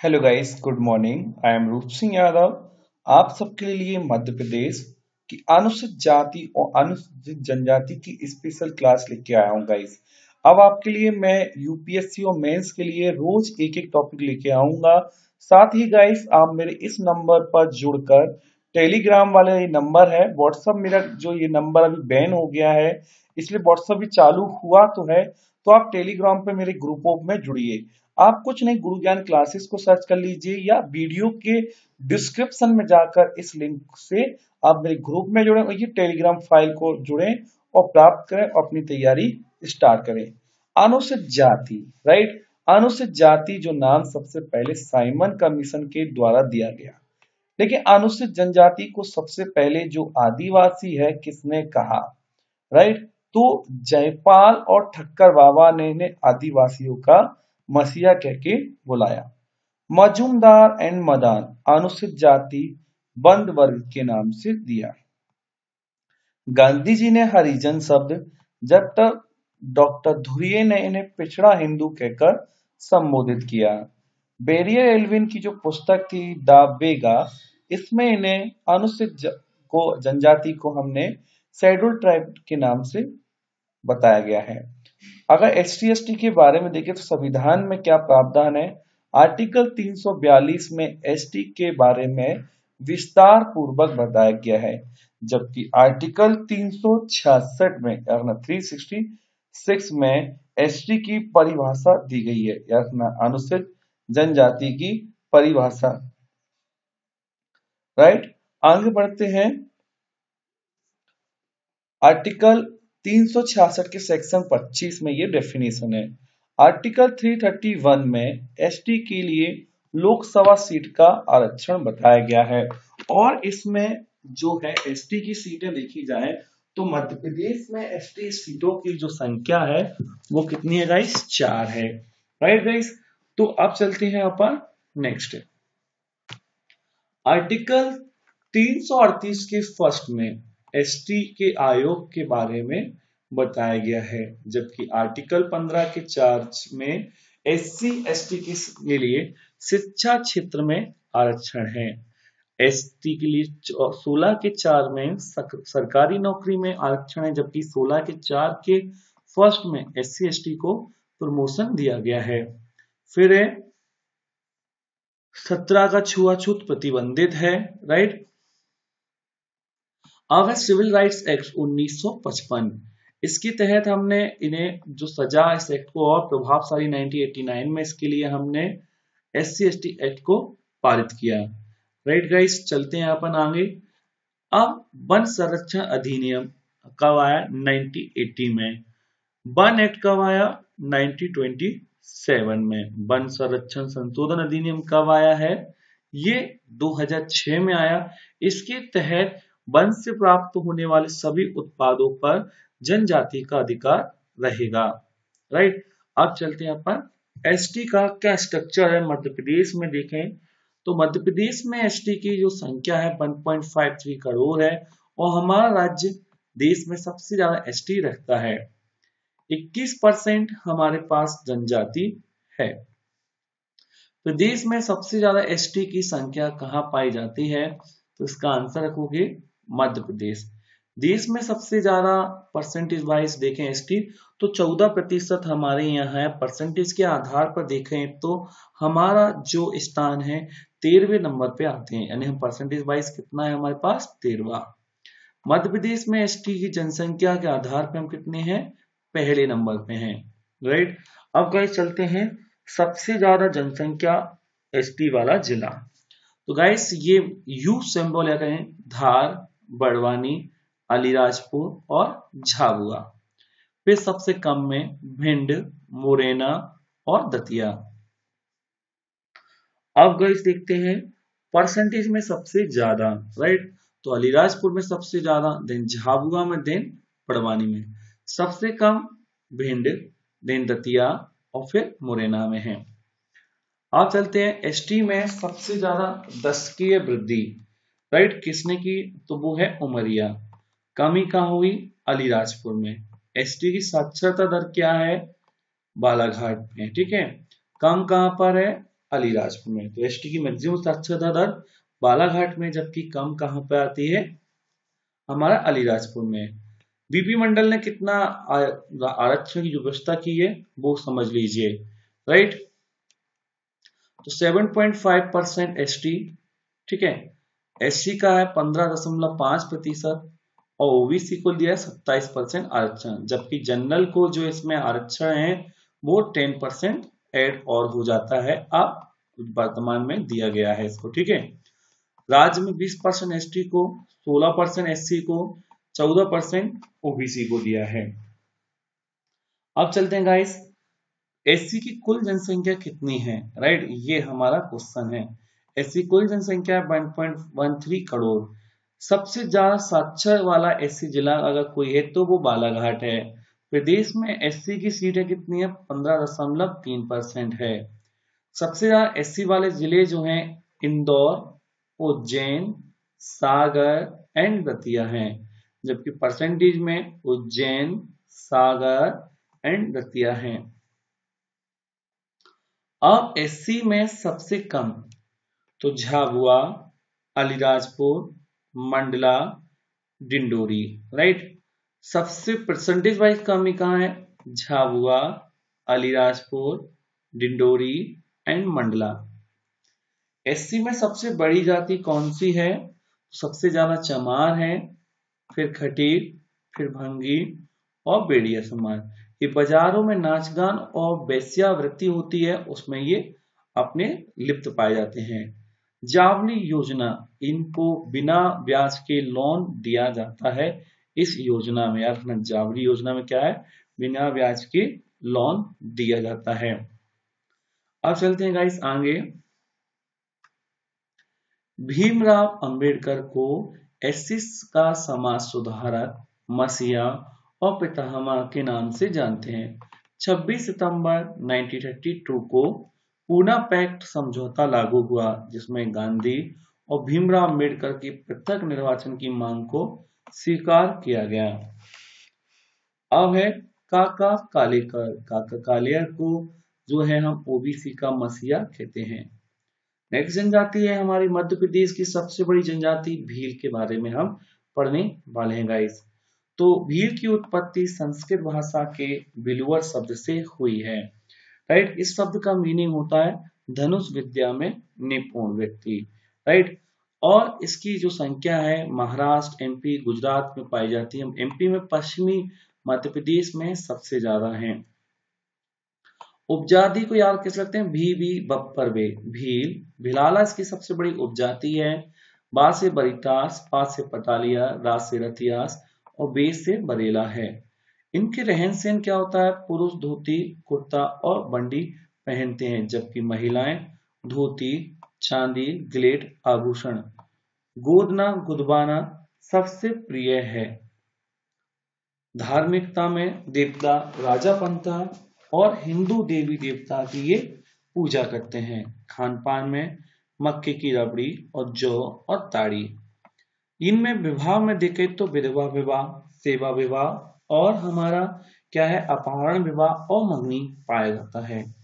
Hello guys good morning I am Roop Singh Yadav आप सबके लिए मध्य प्रदेश की अनुसूचित जाति और अनुसूचित जनजाति की स्पेशल क्लास लेके आया हूँ गाइस अब आपके लिए मैं यूपीएससी और मेंस के लिए रोज एक एक टॉपिक लेके आऊँगा. साथ ही गाइस आप मेरे इस नंबर पर जुड़कर टेलीग्राम वाले नंबर है. व्हाट्सअप मेरा जो ये नंबर अभी बैन हो गया है, इसलिए व्हाट्सअप भी चालू हुआ तो है तो आप टेलीग्राम पे मेरे ग्रुपों में जुड़िए। आप कुछ नहीं गुरु ज्ञान क्लासेस को सर्च कर लीजिए या वीडियो के डिस्क्रिप्शन में जाकर इस लिंक से आप मेरे ग्रुप में जुड़े और ये टेलीग्राम फ़ाइल को जुड़े और प्राप्त करें और अपनी तैयारी स्टार्ट करें। अनुसूचित जाति राइट अनुसूचित जाति जो नाम सबसे पहले साइमन कमीशन के द्वारा दिया गया। लेकिन अनुसूचित जनजाति को सबसे पहले जो आदिवासी है किसने कहा? राइट तो जयपाल और ठक्कर बाबा ने, ने आदिवासियों का मसीहा कह के बुलाया। मजूमदार एंड मदान अनुसूचित जाति बंद वर्ग के नाम से दिया। गांधी जी ने हरिजन शब्द जब तक डॉक्टर धुरिये ने इन्हें पिछड़ा हिंदू कहकर संबोधित किया। बेरियर एल्विन की जो पुस्तक थी दा बेगा, इसमें इन्हें अनुसूचित को जनजाति को हमने शेड्यूल ट्राइब के नाम से बताया गया है। अगर एस टी के बारे में देखें तो संविधान में क्या प्रावधान है? आर्टिकल 342 में एसटी के बारे में विस्तार पूर्वक बताया गया है, जबकि आर्टिकल 366 में थ्री सिक्सटी में एसटी की परिभाषा दी गई है अनुसूचित जनजाति की परिभाषा। राइट आगे बढ़ते हैं। आर्टिकल 366 के सेक्शन 25 में ये डेफिनेशन है। आर्टिकल 331 में एसटी के लिए लोकसभा सीट का आरक्षण बताया गया है। और इसमें जो है एसटी की सीटें देखी जाए तो मध्य प्रदेश में एसटी सीटों की जो संख्या है, वो कितनी है गाइस चार है। राइट गाइस तो अब चलते हैं अपन नेक्स्ट आर्टिकल 338 के फ़र्स्ट में एसटी के आयोग के बारे में बताया गया है, जबकि आर्टिकल 15 के चार्ज में एस सी एस टी के लिए शिक्षा क्षेत्र में आरक्षण है। एस टी के लिए 16 के चार में सरकारी नौकरी में आरक्षण है, जबकि 16 के चार के फ़र्स्ट में एस सी को प्रमोशन दिया गया है। फिर सत्रह का छुआछूत प्रतिबंधित है राइट अब है सिविल राइट्स एक्ट 1955 इसके तहत हमने इन्हें, जो सजा इस एक्ट को और प्रभावशाली 1989 में इसके लिए हमने एस सी एक्ट को पारित किया। राइट गाइस चलते हैं अपन आगे। अब वन संरक्षण अधिनियम कब आया? 1980 में। वन एक्ट कब आया? 1927 में। वन संरक्षण संशोधन अधिनियम कब आया है? ये 2006 में आया। इसके तहत वन से प्राप्त होने वाले सभी उत्पादों पर जनजाति का अधिकार रहेगा। राइट अब चलते हैं अपन। एसटी का क्या स्ट्रक्चर है? मध्य प्रदेश में देखें तो मध्य प्रदेश में एसटी की जो संख्या है 1.53 करोड़ है और हमारा राज्य देश में सबसे ज़्यादा एसटी रखता है। 21 परसेंट हमारे पास जनजाति है। प्रदेश में सबसे ज़्यादा एसटी की संख्या कहाँ पाई जाती है? तो इसका आंसर रखोगे मध्य प्रदेश। देश में सबसे ज़्यादा परसेंटेज वाइज देखें एसटी तो 14 प्रतिशत हमारे यहाँ है। परसेंटेज के आधार पर देखें तो हमारा जो स्थान है, तेरहवे नंबर पे आते हैं। यानी हम परसेंटेज वाइज कितना है हमारे पास? तेरवा मध्य प्रदेश में एसटी की जनसंख्या के आधार पर हम कितने हैं? पहले नंबर पे हैं। राइट अब गाइस चलते हैं सबसे ज़्यादा जनसंख्या एसटी वाला जिला। तो गाइस ये यू सिंबल या कहें, धार बड़वानी, अलीराजपुर और झाबुआ। फिर सबसे कम में भिंड, मुरैना और दतिया। अब गैस देखते हैं परसेंटेज में सबसे ज़्यादा राइट तो अलीराजपुर में सबसे ज़्यादा देन झाबुआ में देन बड़वानी में। सबसे कम भिंड देन दतिया और फिर मुरैना में है। आप चलते हैं एसटी में सबसे ज़्यादा दशकीय वृद्धि। राइट? किसने की? तो वो है उमरिया। कमी कहा हुई? अलीराजपुर में। एसटी की साक्षरता दर क्या है? बालाघाट में, ठीक है? कम कहाँ पर है? अलीराजपुर में। तो एसटी की मैक्सिमम साक्षरता दर बालाघाट में, जबकि कम कहाँ पर आती है? हमारा अलीराजपुर में। बीपी मंडल ने कितना आरक्षण की व्यवस्था की है, वो समझ लीजिए। राइट? तो 7.5 परसेंट एस ठीक है? एससी का है पंद्रह दशमलव पाँच प्रतिशत और ओबीसी को दिया है सत्ताईस परसेंट आरक्षण, जबकि जनरल को जो इसमें आरक्षण है, वो टेन परसेंट एड और हो जाता है अब वर्तमान में दिया गया है इसको, ठीक है? राज्य में 20 परसेंट एस को 16 परसेंट एससी को 14 परसेंट ओबीसी को दिया है। अब चलते हैं गाइस एससी की कुल जनसंख्या कितनी है? राइट ये हमारा क्वेश्चन है। एससी कोई जनसंख्या 1.13 करोड़। सबसे ज़्यादा साक्षर वाला एससी जिला अगर कोई है तो वो बालाघाट है। प्रदेश में एससी की सीटें कितनी है? पंद्रह दशमलव तीन परसेंट है। सबसे ज़्यादा एससी वाले ज़िले जो हैं, इंदौर, उज्जैन, सागर एंड दतिया हैं। जबकि परसेंटेज में उज्जैन, सागर एंड दतिया हैं। अब एससी में सबसे कम तो झाबुआ अलीराजपुर, मंडला, डिंडोरी राइट सबसे परसेंटेज वाइज कमी कहाँ है? झाबुआ, अलीराजपुर, डिंडोरी एंड मंडला। एससी में सबसे बड़ी जाति कौन सी है? सबसे ज़्यादा चमार है, फिर खटीर, फिर भंगी और बेड़िया समाज ये बाजारों में नाच गान और वैश्यावृत्ति होती है, उसमें ये अपने लिप्त पाए जाते हैं। जावली योजना इनको बिना ब्याज के लोन दिया जाता है। इस योजना में यार जावली योजना में क्या है? बिना ब्याज के लोन दिया जाता है। अब चलते हैं गाइस आगे। भीमराव अंबेडकर को एसिस का समाज सुधारक मसीहा और पिताहमा के नाम से जानते हैं। 26 सितंबर 1932 को पूना पैक्ट समझौता लागू हुआ, जिसमें गांधी और भीमराव अंबेडकर की पृथक निर्वाचन की मांग को स्वीकार किया गया। अब है काका कालेकर। काका कालेकर को जो है हम ओबीसी का मसीहा कहते हैं। नेक्स्ट जनजाति है हमारी मध्य प्रदेश की सबसे बड़ी जनजाति, भील के बारे में हम पढ़ने वाले हैं गाइस तो भील की उत्पत्ति संस्कृत भाषा के बिलुअर शब्द से हुई है। राइट इस शब्द का मीनिंग होता है धनुष विद्या में निपुण व्यक्ति। राइट और इसकी जो संख्या है, महाराष्ट्र एमपी गुजरात में पाई जाती है। एमपी में पश्चिमी मध्य प्रदेश में सबसे ज़्यादा है। उपजाति को याद कैसे लगते हैं? भी भी बप्पर वे भील। भिलाला इसकी सबसे बड़ी उपजाति है। बा से बरितास पा से पटालिया रा से रतियास और बे से बरेला है। इनके रहन सहन क्या होता है? पुरुष धोती, कुर्ता और बंडी पहनते हैं, जबकि महिलाएँ धोती, चांदी ग्लेट आभूषण। गोदना, गुदबाना सबसे प्रिय है। धार्मिकता में देवता राजा पंथा और हिंदू देवी देवता की ये पूजा करते हैं। खान पान में मक्के की रबड़ी और जौ और ताड़ी। इनमें विवाह में देखे तो विधवा विवाह, सेवा विवाह और हमारा क्या है? अपहरण, विवाह और मंगनी पाया जाता है।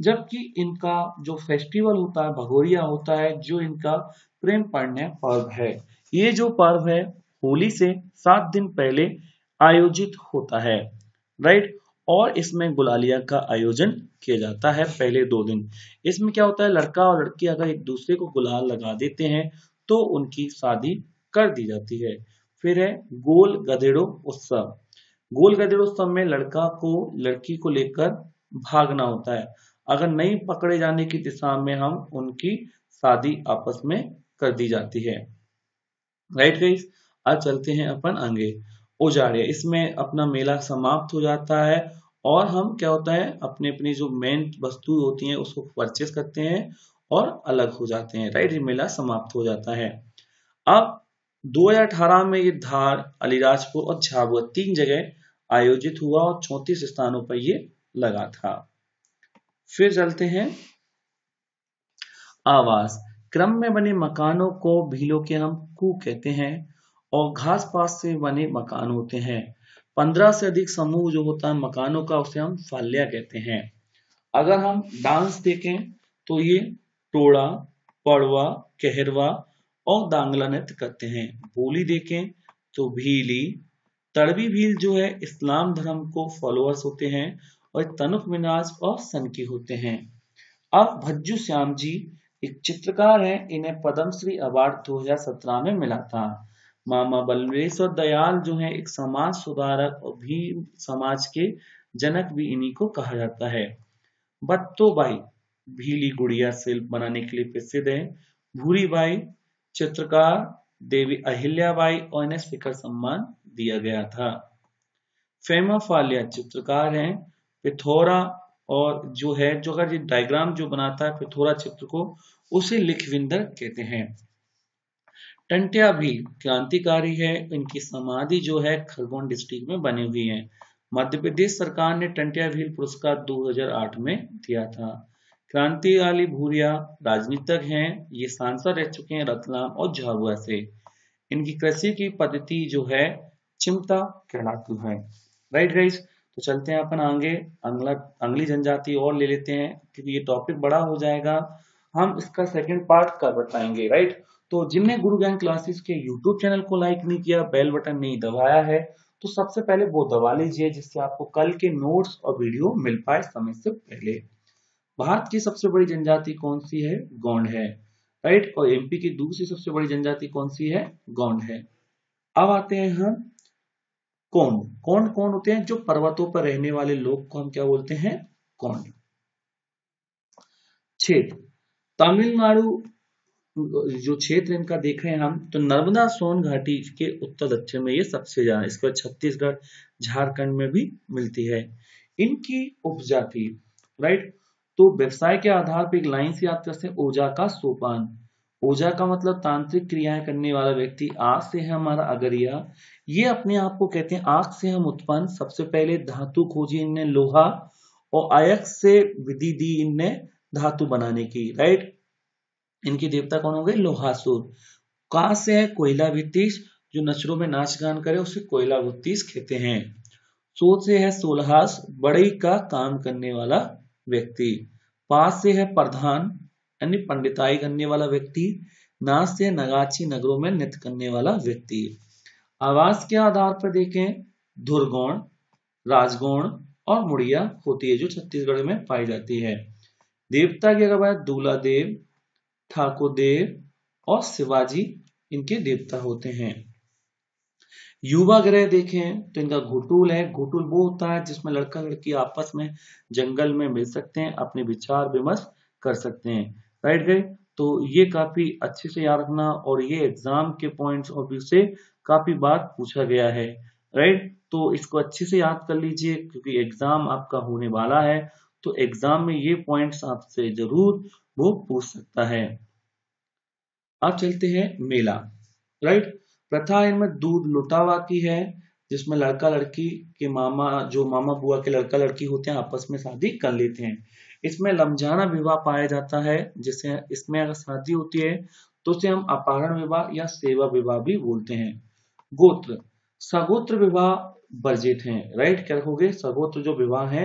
जबकि इनका जो फेस्टिवल होता है, भगोरिया होता है, जो इनका प्रेम पढ़ने पर्व है। ये जो पर्व है, होली से सात दिन पहले आयोजित होता है। राइट? और इसमें गुलालिया का आयोजन किया जाता है पहले दो दिन। इसमें क्या होता है? लड़का और लड़की अगर एक दूसरे को गुलाल लगा देते हैं तो उनकी शादी कर दी जाती है। फिर है गोल गधेड़ो उत्सव। गोल गधेड़ो उत्सव में लड़का को, लड़की को लेकर भागना होता है। अगर नहीं पकड़े जाने की दिशा में हम उनकी शादी आपस में कर दी जाती है। राइट गाइस आज चलते हैं अपन आगे। उजाड़े इसमें अपना मेला समाप्त हो जाता है और हम क्या होता है अपने अपनी जो मेन वस्तु होती है, उसको परचेस करते हैं और अलग हो जाते हैं। राइट मेला समाप्त हो जाता है। अब 2018 में ये धार, अलीराजपुर और झाबुआ तीन जगह आयोजित हुआ और चौतीस स्थानों पर ये लगा था। फिर चलते हैं। आवास। क्रम में बने मकानों को भीलों के हम कू कहते हैं और घास पास से बने मकान होते हैं। पंद्रह से अधिक समूह जो होता है, मकानों का उसे हम फाल्या कहते हैं। अगर हम डांस देखें तो ये टोड़ा, पड़वा, कहरवा और दांगला नृत्य करते हैं। बोली देखें तो भीली, तड़वी भील जो है, इस्लाम धर्म को फॉलोअर्स होते हैं और तनुफ मिनाज और सनकी होते हैं। अब भज्जू श्याम जी एक चित्रकार हैं, इन्हें पद्मश्री अवार्ड 2017 में मिला था। मामा बलवेश्वर दयाल जो है, एक समाज सुधारक और भी समाज के जनक भी इन्हीं को कहा जाता है। बत्तो बाई भीली गुड़िया शिल्प बनाने के लिए प्रसिद्ध है। भूरी बाई चित्रकार देवी अहिल्याबाई और इन्हें स्पीकर सम्मान दिया गया था। फेमा फालिया चित्रकार हैं पिथौरा और जो है, जो अगर ये डायग्राम जो बनाता है पिथौरा चित्र को, उसे लिखविंदर कहते हैं। टंटिया भी क्रांतिकारी है, इनकी समाधि जो है खरगोन डिस्ट्रिक्ट में बनी हुई है। मध्य प्रदेश सरकार ने टंटिया भील पुरस्कार 2008 में दिया था। क्रांति वाली भूरिया राजनीतिक हैं, ये सांसद रह चुके हैं रतलाम और झाबुआ से। इनकी कृषि की पद्धति जो है, चिमटा कहलाती है। राइट गाइस तो चलते हैं अपन आगे। अगला, अगली जनजाति और ले लेते हैं, क्योंकि ये टॉपिक बड़ा हो जाएगा। हम इसका सेकंड पार्ट कर बताएँगे राइट तो जिनने गुरु ज्ञान क्लासेस के यूट्यूब चैनल को लाइक नहीं किया बेल बटन नहीं दबाया है तो सबसे पहले वो दबा लीजिए, जिससे आपको कल के नोट्स और वीडियो मिल पाए समय से पहले। भारत की सबसे बड़ी जनजाति कौन सी है? गौंड है। राइट? और एमपी की दूसरी सबसे बड़ी जनजाति कौन सी है? गौंड है। अब आते हैं हम कौन। कौन कौन होते हैं जो पर्वतों पर रहने वाले लोग को हम क्या बोलते हैं? कौन क्षेत्र तमिलनाडु, जो क्षेत्र इनका देख रहे हैं हम तो नर्मदा सोन घाटी के उत्तर दक्षिण में ये सबसे ज़्यादा, इसके बाद छत्तीसगढ़, झारखंड में भी मिलती है। इनकी उपजाति, राइट? तो व्यवसाय के आधार पर एक लाइन से याद करते हैं ऊर्जा का सोपान। ऊर्जा का मतलब तांत्रिक क्रियाएँ करने वाला व्यक्ति आग से है हमारा अगरिया। ये अपने आप को कहते हैं आग से हम उत्पन्न। सबसे पहले धातु खोजी इनने लोहा और आयक से विधि दी इनने धातु बनाने की राइट इनके देवता कौन हो गए लोहासुर। कहा से है? कोयला वित्तीस जो नचरों में नाच गान करे, उसे कोयला वित्तीस कहते हैं। सोच से है सोलहास, बड़ई का काम करने वाला व्यक्ति। पास से है प्रधान यानी पंडिताई करने वाला व्यक्ति। नाच से नगाची नगरों में नृत्य करने वाला व्यक्ति। आवास के आधार पर देखें धुरगौण राजगौण और मुड़िया होती है, जो छत्तीसगढ़ में पाई जाती है। देवता की अगर बात दूला देव ठाकुर देव और शिवाजी इनके देवता होते हैं। युवा ग्रह देखें तो इनका घुटुल है। घुटुल वो होता है जिसमें लड़का लड़की आपस में जंगल में मिल सकते हैं, अपने विचार विमर्श कर सकते हैं। राइट गए? तो ये काफ़ी अच्छे से याद रखना और ये एग्ज़ाम के पॉइंट्स ऑफ़ व्यू से काफ़ी बार पूछा गया है। राइट? तो इसको अच्छे से याद कर लीजिए, क्योंकि एग्ज़ाम आपका होने वाला है तो एग्ज़ाम में ये पॉइंट्स आपसे ज़रूर वो पूछ सकता है। अब चलते हैं मेला। राइट? प्रथा इनमें दूध लुटावा की है, जिसमें लड़का लड़की के मामा, जो मामा बुआ के लड़का लड़की होते हैं, आपस में शादी कर लेते हैं। इसमें लमजाना विवाह पाया जाता है, जिसे, इसमें अगर शादी होती है तो उसे हम अपहरण विवाह या सेवा विवाह भी बोलते हैं। गोत्र। सगोत्र विवाह वर्जित हैं, राइट? क्या रखोगे? सगोत्र जो विवाह है,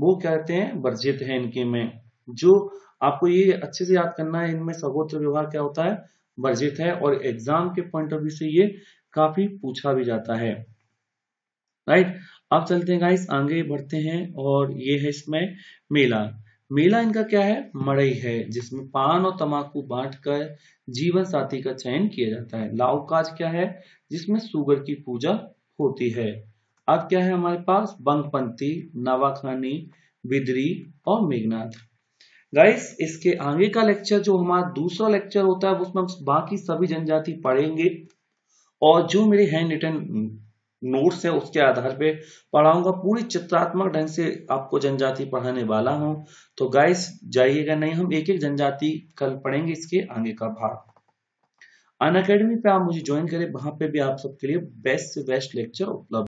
वो क्या कहते हैं? वर्जित है इनके में। जो आपको ये अच्छे से याद करना है, इनमें सगोत्र विवाह क्या होता है? वर्जित है और एग्ज़ाम के पॉइंट ऑफ़ व्यू से ये काफ़ी पूछा भी जाता है। राइट अब चलते हैं गाइस आगे बढ़ते हैं और ये है इसमें मेला। मेला इनका क्या है? मड़ई है, जिसमें पान और तमाकू बांटकर जीवन साथी का चयन किया जाता है। लाव काज क्या है? जिसमें सुगर की पूजा होती है। अब क्या है हमारे पास? बंगपंथी, नवाखानी, बिदरी और मेघनाथ गाइस इसके आगे का लेक्चर जो हमारा दूसरा लेक्चर होता है, उसमें बाकी सभी जनजाति पढ़ेंगे। और जो मेरे हैंड रिटर्न नोट्स है, उसके आधार पे पढ़ाऊँगा। पूरी चित्रात्मक ढंग से आपको जनजाति पढ़ाने वाला हूँ। तो गाइस जाइएगा नहीं हम एक एक जनजाति कल पढ़ेंगे इसके आगे का भाग। अन अकेडमी पे आप मुझे ज्वाइन करें, वहाँ पे भी आप सबके लिए बेस्ट से बेस्ट लेक्चर उपलब्ध